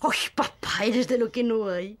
¡Ay, papá, eres de lo que no hay!